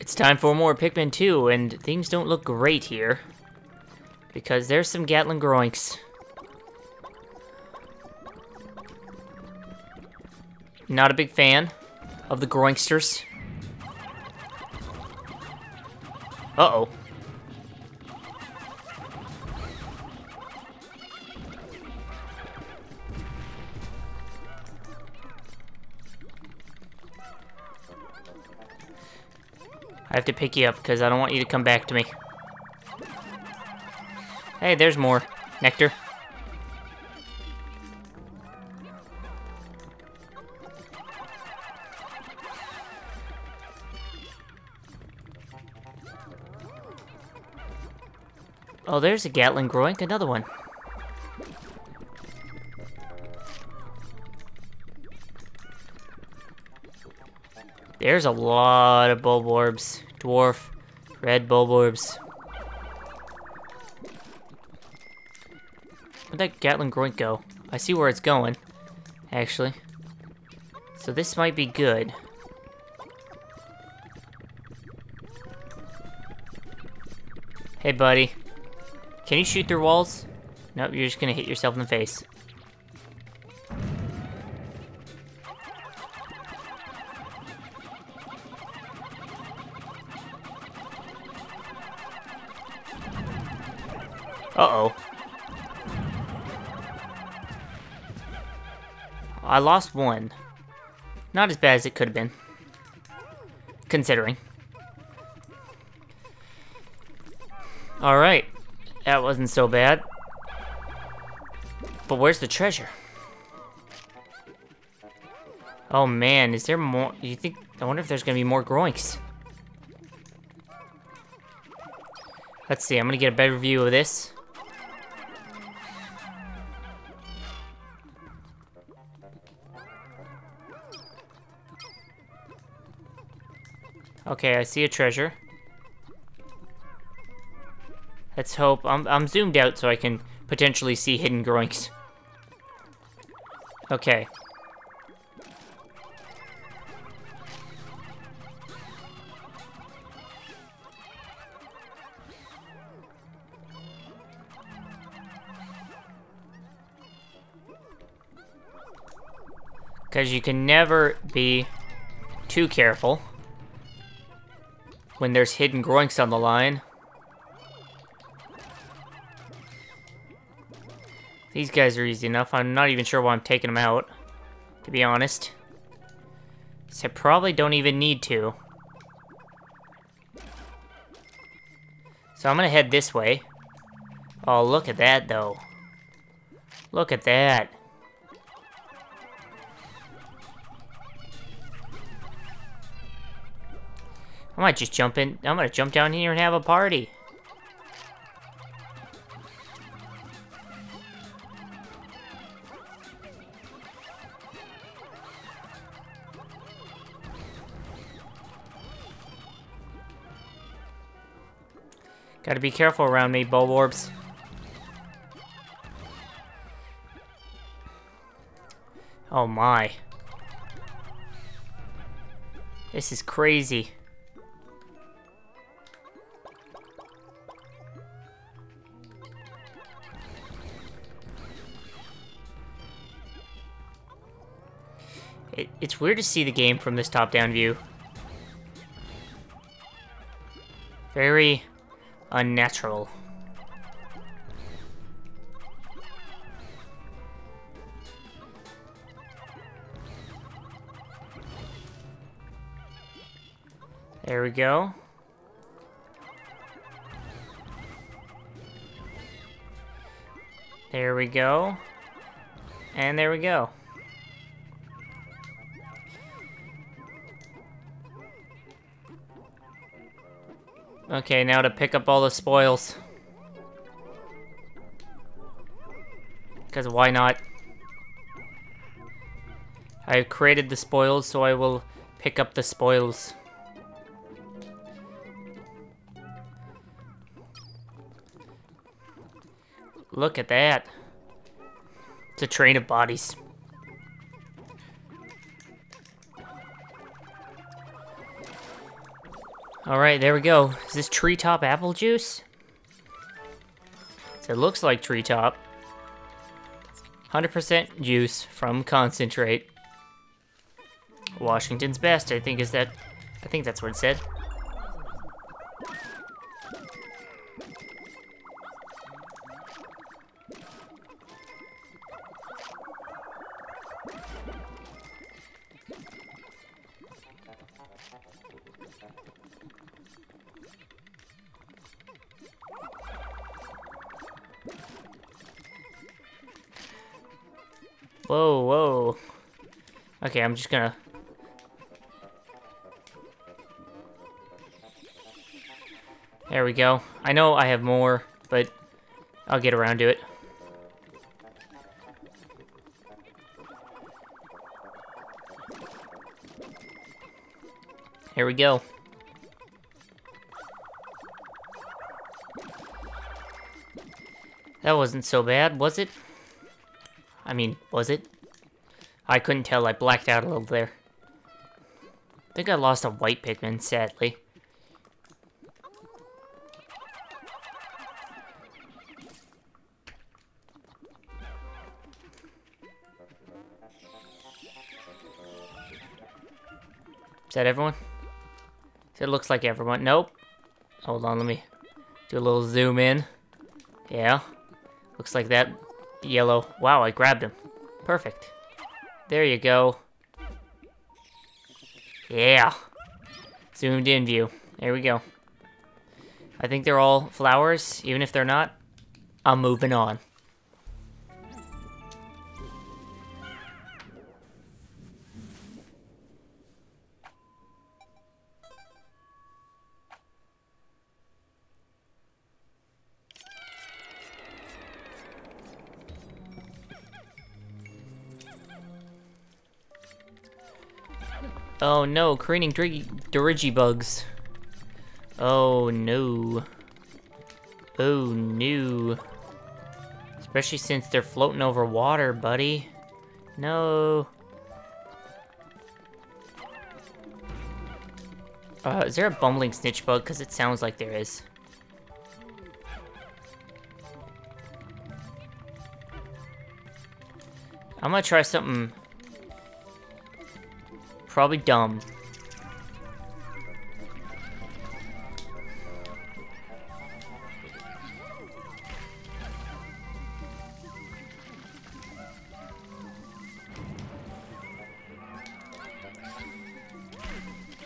It's time for more Pikmin 2, and things don't look great here. Because there's some Gatling Groinks. Not a big fan of the Groinksters. Uh-oh. I have to pick you up because I don't want you to come back to me. Hey, there's more. Nectar. Oh, there's a Gatling Groink, another one. There's a lot of Bulborbs. Dwarf, red Bulborbs. Where'd that Gatling Groink go? I see where it's going, actually. So this might be good. Hey, buddy. Can you shoot through walls? Nope, you're just gonna hit yourself in the face. Uh-oh. I lost one. Not as bad as it could have been. Considering. Alright. That wasn't so bad. But where's the treasure? Oh man, is there more? You think? I wonder if there's gonna be more groinks. Let's see, I'm gonna get a better view of this. Okay, I see a treasure. Let's hope. I'm, I'm zoomed out so I can potentially see hidden groinks. Okay. Because you can never be too careful when there's hidden groinks on the line. These guys are easy enough. I'm not even sure why I'm taking them out, to be honest. So I probably don't even need to. So I'm gonna head this way. Oh, look at that, though. Look at that. I might just jump in. I'm gonna jump down here and have a party. Gotta be careful around me, Bulborbs. Oh my. This is crazy. It's weird to see the game from this top-down view. Very unnatural. There we go. There we go. And there we go. Okay, now to pick up all the spoils. Because why not? I have created the spoils, so I will pick up the spoils. Look at that. It's a train of bodies. Alright, there we go. Is this treetop apple juice? So it looks like treetop. 100% juice from concentrate. Washington's best, I think is that... I think that's what it said. I'm just gonna... There we go. I know I have more, but I'll get around to it. Here we go. That wasn't so bad, was it? I mean, was it? I couldn't tell, I blacked out a little there. I think I lost a white Pikmin, sadly. Is that everyone? It looks like everyone. Nope. Hold on, let me do a little zoom in. Yeah. Looks like that yellow. Wow, I grabbed him. Perfect. There you go. Yeah. Zoomed in view. There we go. I think they're all flowers, even if they're not. I'm moving on. Oh no, Careening Dirigibugs. Oh no. Oh no. Especially since they're floating over water, buddy. No. Uh, is there a Bumbling Snitchbug? Because it sounds like there is. I'm gonna try something Probably dumb.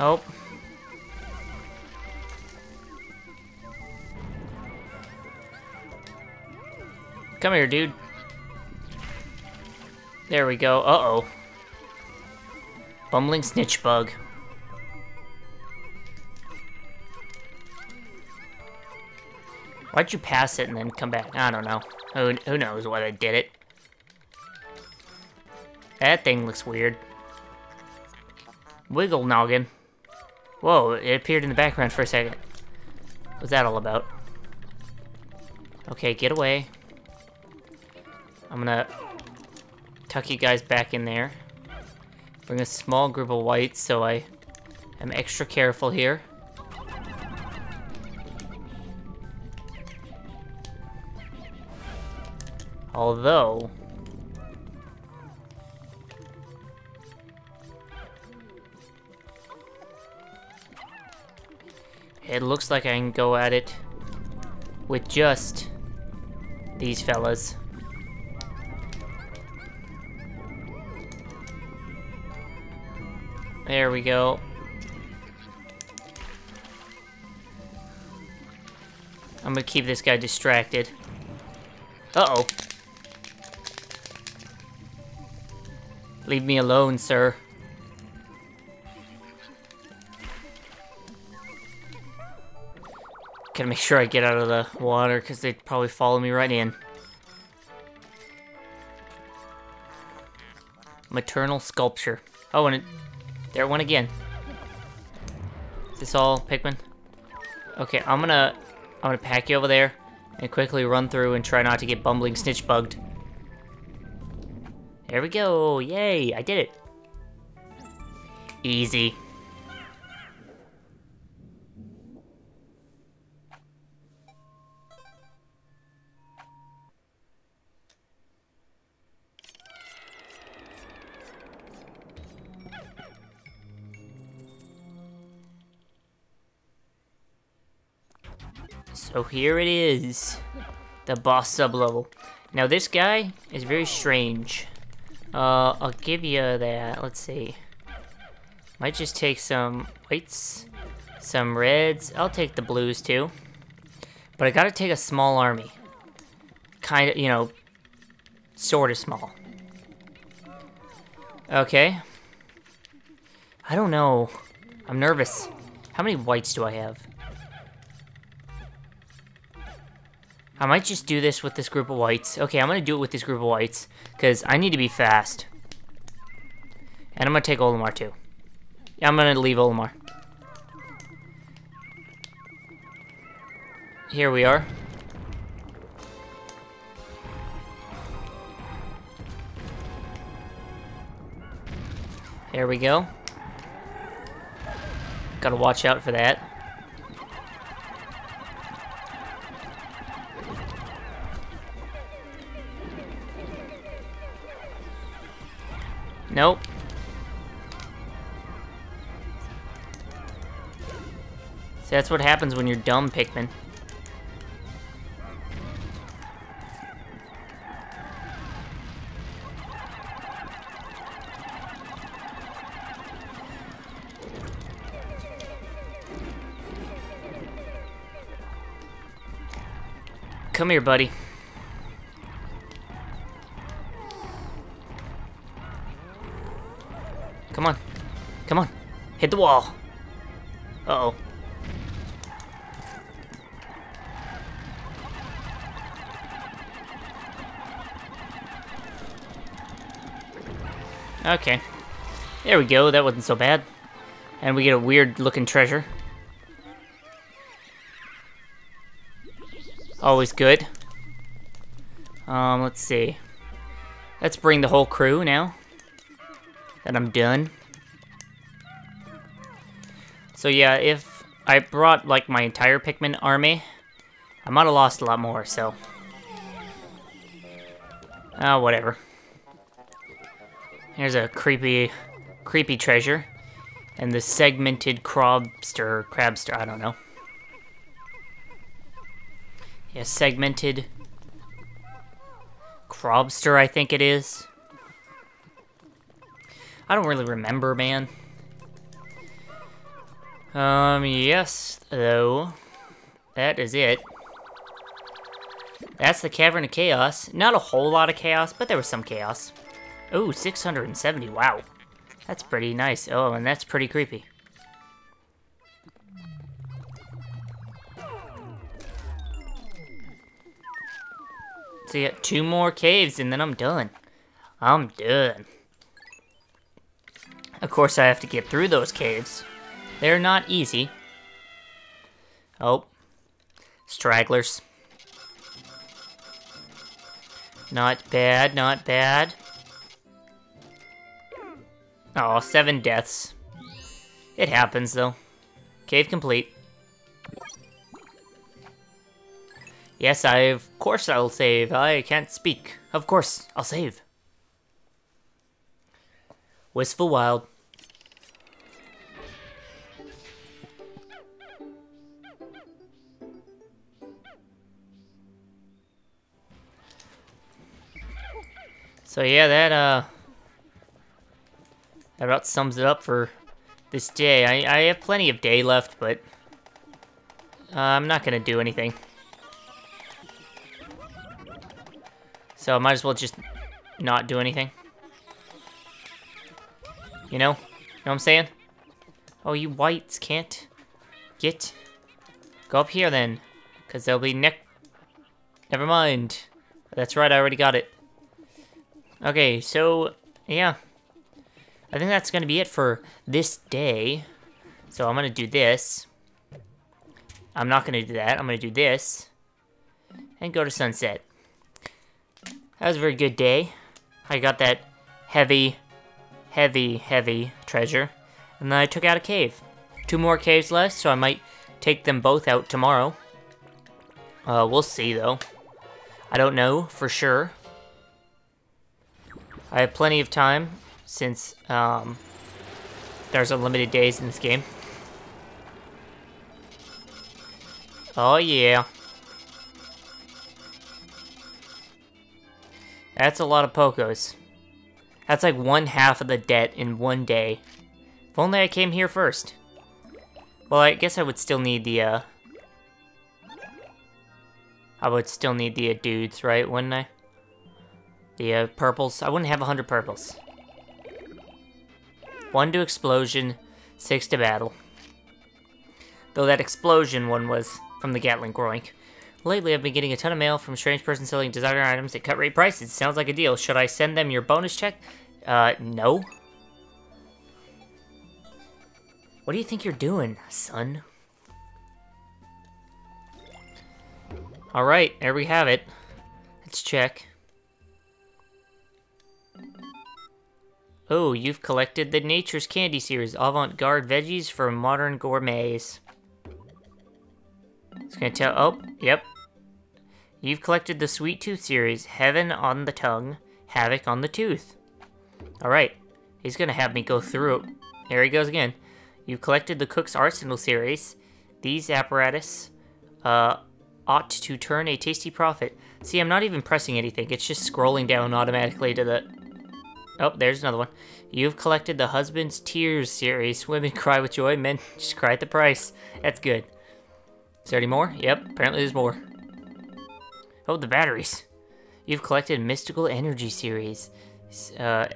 Oh. Come here, dude. There we go. Uh-oh. Bumbling Snitchbug. Why'd you pass it and then come back? I don't know. Who, who knows why they did it. That thing looks weird. Wiggle noggin. Whoa, it appeared in the background for a second. What's that all about? Okay, get away. I'm gonna tuck you guys back in there. Bring a small group of whites so I am extra careful here. Although... It looks like I can go at it with just these fellas. There we go. I'm gonna keep this guy distracted. Uh-oh. Leave me alone, sir. Gotta make sure I get out of the water, because they'd probably follow me right in. Maternal sculpture. Oh, and it there, one again. Is this all Pikmin? Okay, I'm gonna... I'm gonna pack you over there and quickly run through and try not to get bumbling snitch bugged. There we go! Yay! I did it! So here it is. The boss sub-level. Now this guy is very strange. Uh, I'll give you that. Let's see. Might just take some whites, some reds. I'll take the blues too. But I gotta take a small army. Kind of, you know, sort of small. Okay. I don't know. I'm nervous. How many whites do I have? I might just do this with this group of whites. Okay, I'm gonna do it with this group of whites, because I need to be fast. And I'm gonna take Olimar too. Yeah, I'm gonna leave Olimar. Here we are. There we go. Gotta watch out for that. Nope. See, that's what happens when you're dumb, Pikmin. Come here, buddy. Come on. Hit the wall. Uh-oh. Okay. There we go, that wasn't so bad. And we get a weird looking treasure. Always good. Um, let's see. Let's bring the whole crew now. That I'm done. So yeah, if I brought like my entire Pikmin army, I might have lost a lot more, so. Oh, whatever. Here's a creepy, creepy treasure. And the segmented crabster, crabster, I don't know. Yeah, segmented Crawbster, I think it is. I don't really remember, man. Um, yes, though. That is it. That's the Cavern of Chaos. Not a whole lot of chaos, but there was some chaos. Oh, 670, wow. That's pretty nice. Oh, and that's pretty creepy. So yeah, two more caves and then I'm done. I'm done. Of course, I have to get through those caves. They're not easy. Oh. Stragglers. Not bad, not bad. Oh, seven deaths. It happens, though. Cave complete. Yes, I, of course I'll save. I can't speak. Of course, I'll save. Wistful Wild. So yeah, that, uh, that about sums it up for this day. I, I have plenty of day left, but uh, I'm not to do anything. So I might as well just not do anything. You know? You know what I'm saying? Oh, you whites can't get... Go up here then. Because there'll be neck... Never mind. That's right, I already got it. Okay, so, yeah. I think that's going to be it for this day. So I'm going to do this. I'm not going to do that. I'm going to do this. And go to sunset. That was a very good day. I got that heavy, heavy, heavy treasure. And then I took out a cave. Two more caves left, so I might take them both out tomorrow. Uh, we'll see, though. I don't know for sure. I have plenty of time since um, there's unlimited days in this game. Oh yeah. That's a lot of Pokos. That's like one half of the debt in one day. If only I came here first. Well, I guess I would still need the, uh... I would still need the uh, dudes, right, wouldn't I? The uh, purples. I wouldn't have 100 purples. One to explosion, six to battle. Though that explosion one was from the Gatling Groink. Lately, I've been getting a ton of mail from strange person selling designer items at cut rate prices. Sounds like a deal. Should I send them your bonus check? Uh, no. What do you think you're doing, son? Alright, there we have it. Let's check. Oh, you've collected the Nature's Candy series, avant-garde veggies for modern gourmets. It's gonna tell, oh, yep. You've collected the Sweet Tooth series, Heaven on the Tongue, Havoc on the Tooth. Alright, he's gonna have me go through it. There he goes again. You've collected the Cook's Arsenal series. These apparatus, uh, ought to turn a tasty profit. See, I'm not even pressing anything, it's just scrolling down automatically to the Oh, there's another one. You've collected the Husband's Tears series. Women cry with joy, men just cry at the price. That's good. Is there any more? Yep, apparently there's more. Oh, the batteries. You've collected Mystical Energy series. Uh,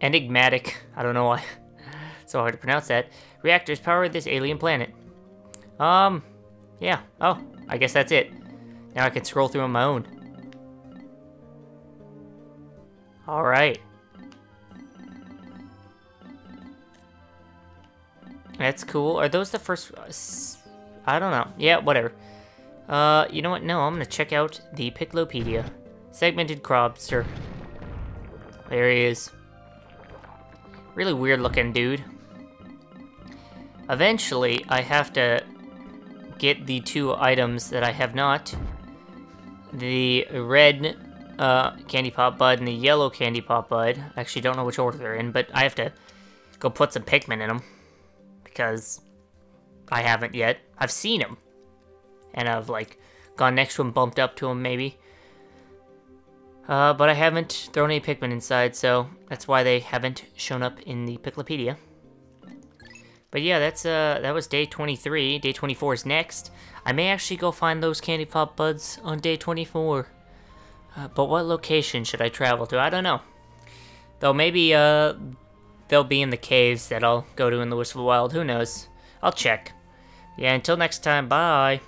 enigmatic. I don't know why. so hard to pronounce that. Reactors power this alien planet. Um, yeah. Oh, I guess that's it. Now I can scroll through on my own. Alright. That's cool. Are those the first... I don't know. Yeah, whatever. Uh, you know what? No, I'm gonna check out the Piklopedia. Segmented Crawbster. There he is. Really weird looking dude. Eventually, I have to get the two items that I have not. The red uh, Candy Pop Bud and the yellow Candy Pop Bud. I actually don't know which order they're in, but I have to go put some Pikmin in them because I haven't yet. I've seen him. And I've, like, gone next to him, bumped up to him, maybe. Uh, but I haven't thrown any Pikmin inside, so that's why they haven't shown up in the Piklopedia. But yeah, that's, uh, that was day 23. Day 24 is next. I may actually go find those Candy Pop Buds on day 24. Uh, but what location should I travel to? I don't know. Though maybe, uh, they'll be in the caves that I'll go to in the Wistful Wild. Who knows? I'll check. Yeah, until next time, bye.